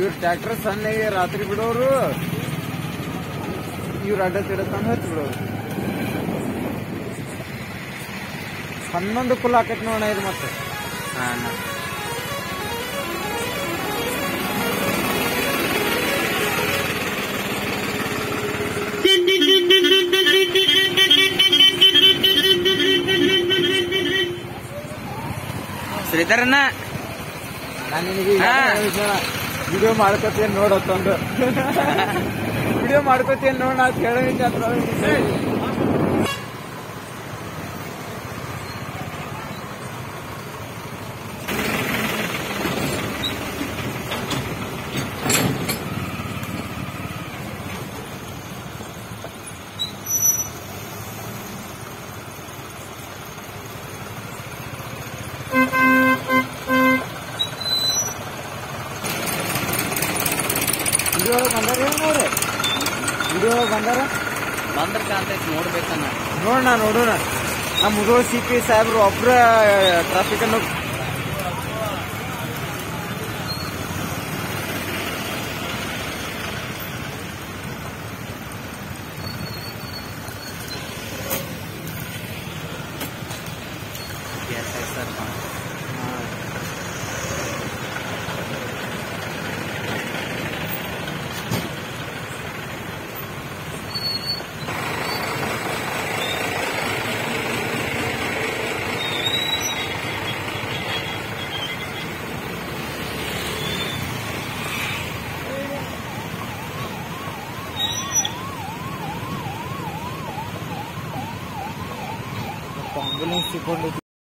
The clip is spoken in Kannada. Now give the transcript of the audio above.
ಇವ್ರ ಟ್ರ್ಯಾಕ್ಟರ್ ಸಣ್ಣ ರಾತ್ರಿ ಬಿಡೋರು. ಇವ್ರ ಅಡ್ಡ ತಿಡತಾನ ಹತ್ತಿ ಬಿಡೋರು. ಹನ್ನೊಂದು ಕುಲ್ ಹಾಕತ್ ನೋಡ ಇದು ಮತ್ತೆ. ಹಾ ಶ್ರೀಧರಣ್ಣ. ನಾನು ನಿನಗೆ ಹಾ. ವಿಡಿಯೋ ಮಾಡ್ಕೋತೀನಿ ನೋಡತ್ತೊಂದು ವಿಡಿಯೋ ಮಾಡ್ಕೋತೀನಿ ನೋಡ್ ನಾ ಕೇಳಿದ್ದೆ ಅದ್ರೊಳಗೆ ಬಂದಾರ ಏನ್ ನೋಡ್ರಿ ವಿಡಿಯೋ ಬಂದಾರ? ಬಂದ್ರ ಕಾಂತೈತಿ ನೋಡ್ಬೇಕನ್ನ. ನೋಡೋಣ ನೋಡೋಣ. ನಮ್ಮ ಮುದೋಳ್ ಸಿ ಪಿ ಸಾಹೇಬ್ರು ಒಬ್ರ ಟ್ರಾಫಿಕ್ ಅನ್ನು ಎಸ್ ಸರ್ ಆಂಬುಲೆನ್ಸ್ ಸಿಕ್ಕೊಂಡು